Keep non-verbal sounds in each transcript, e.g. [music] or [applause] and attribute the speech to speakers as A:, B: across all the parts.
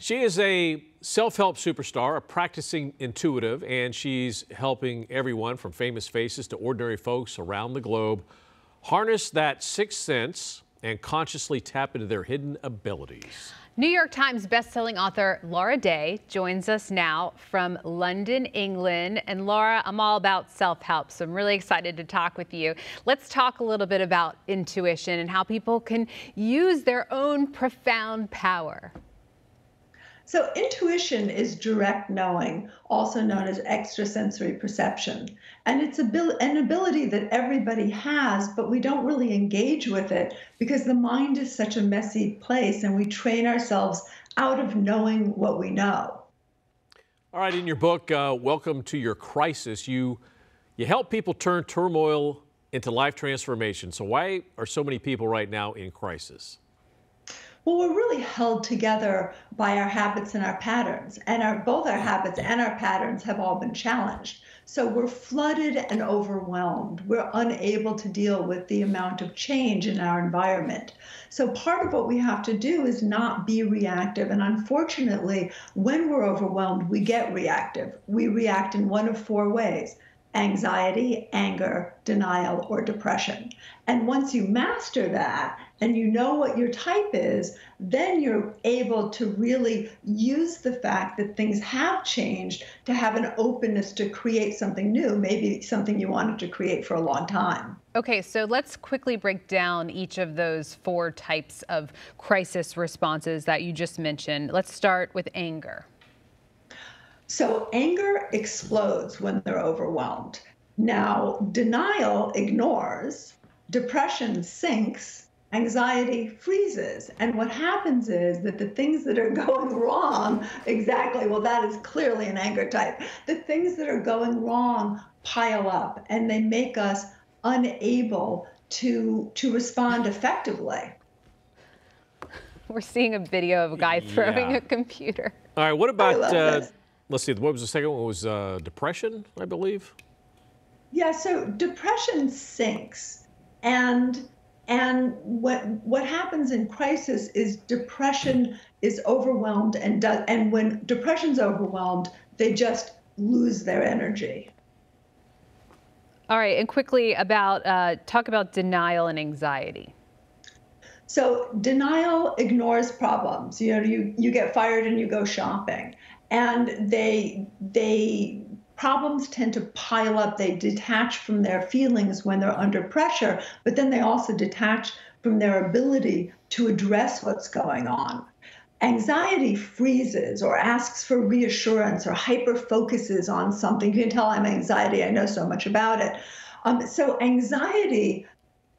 A: She is a self help superstar, a practicing intuitive, and she's helping everyone from famous faces to ordinary folks around the globe harness that sixth sense and consciously tap into their hidden abilities.
B: New York Times bestselling author Laura Day joins us now from London, England. And Laura, I'm all about self help, so I'm really excited to talk with you. Let's talk a little bit about intuition and how people can use their own profound power.
C: So, intuition is direct knowing, also known as extrasensory perception. And it's an ability that everybody has, but we don't really engage with it because the mind is such a messy place and we train ourselves out of knowing what we know.
A: All right, in your book, uh, Welcome to Your Crisis, you, you help people turn turmoil into life transformation. So, why are so many people right now in crisis?
C: Well we're really held together by our habits and our patterns. And our both our habits and our patterns have all been challenged. So we're flooded and overwhelmed. We're unable to deal with the amount of change in our environment. So part of what we have to do is not be reactive. And unfortunately when we're overwhelmed we get reactive. We react in one of four ways anxiety, anger, denial, or depression. And once you master that and you know what your type is, then you're able to really use the fact that things have changed to have an openness to create something new, maybe something you wanted to create for a long time.
B: Okay, so let's quickly break down each of those four types of crisis responses that you just mentioned. Let's start with anger.
C: So anger explodes when they're overwhelmed. Now, denial ignores, depression sinks, anxiety freezes. And what happens is that the things that are [laughs] going wrong, exactly, well, that is clearly an anger type. The things that are going wrong pile up and they make us unable to to respond effectively.
B: We're seeing a video of a guy throwing yeah. a computer.
A: All right, what about uh, let's see, what was the second one? It was uh, depression, I believe.
C: Yeah, so depression sinks, and and what what happens in crisis is depression is overwhelmed, and does, and when depression's overwhelmed, they just lose their energy.
B: All right, and quickly about uh, talk about denial and anxiety.
C: So denial ignores problems. You know, you you get fired and you go shopping and they they problems tend to pile up. They detach from their feelings when they're under pressure but then they also detach from their ability to address what's going on. Anxiety freezes or asks for reassurance or hyper focuses on something. You can tell i'm anxiety. I know so much about it. Um, so anxiety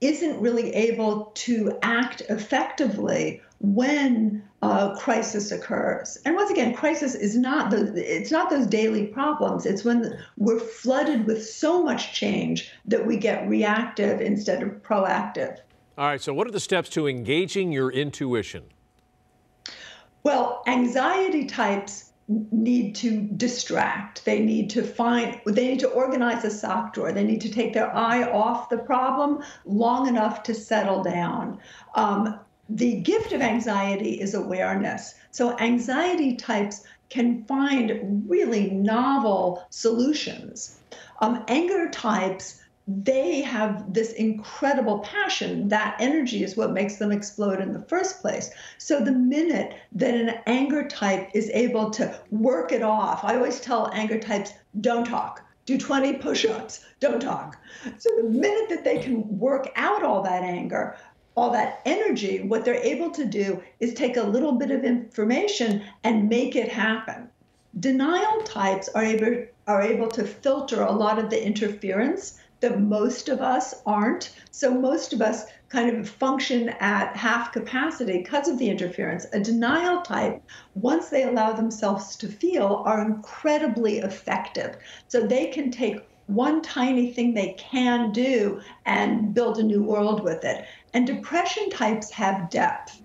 C: isn't really able to act effectively when a crisis occurs. And once again, crisis is not the it's not those daily problems. It's when we're flooded with so much change that we get reactive instead of proactive.
A: All right, so what are the steps to engaging your intuition?
C: Well, anxiety types need to distract. They need to find, they need to organize a sock drawer. They need to take their eye off the problem long enough to settle down. Um, the gift of anxiety is awareness. So, anxiety types can find really novel solutions. Um, anger types, they have this incredible passion. That energy is what makes them explode in the first place. So, the minute that an anger type is able to work it off, I always tell anger types, don't talk do 20 push ups, don't talk. So the minute that they can work out all that anger, all that energy, what they're able to do is take a little bit of information and make it happen. Denial types are able, are able to filter a lot of the interference that most of us aren't. So most of us kind of function at half capacity because of the interference. A denial type, once they allow themselves to feel, are incredibly effective. So they can take one tiny thing they can do and build a new world with it. And depression types have depth.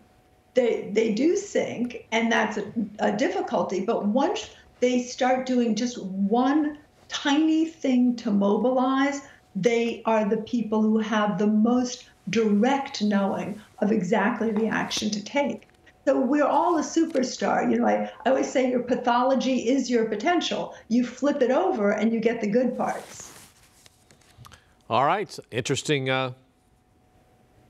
C: They, they do sink, and that's a, a difficulty. But once they start doing just one tiny thing to mobilize, they are the people who have the most direct knowing of exactly the action to take. So we're all a superstar. You know, I, I always say your pathology is your potential. You flip it over and you get the good parts.
A: All right. Interesting, uh,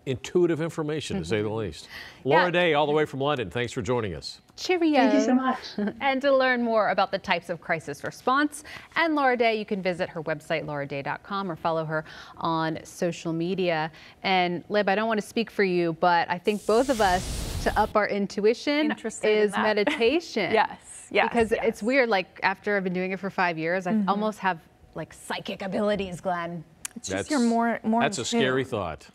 A: intuitive information, to say the mm-hmm. least. Laura
B: Yeah.
A: Day, all the way from London. Thanks for joining us.
B: Cheerio.
C: Thank you so much. [laughs]
B: And to learn more about the types of crisis response and Laura Day, you can visit her website, lauraday.com, or follow her on social media. And Lib, I don't want to speak for you, but I think both of us, to up our intuition,
D: Interested in
B: is meditation. [laughs]
D: Yes, yes,
B: Because
D: yes.
B: it's weird, like after I've been doing it for five years, I mm-hmm. almost have like psychic abilities, Glenn.
D: It's just you're more more
A: That's a scary thought.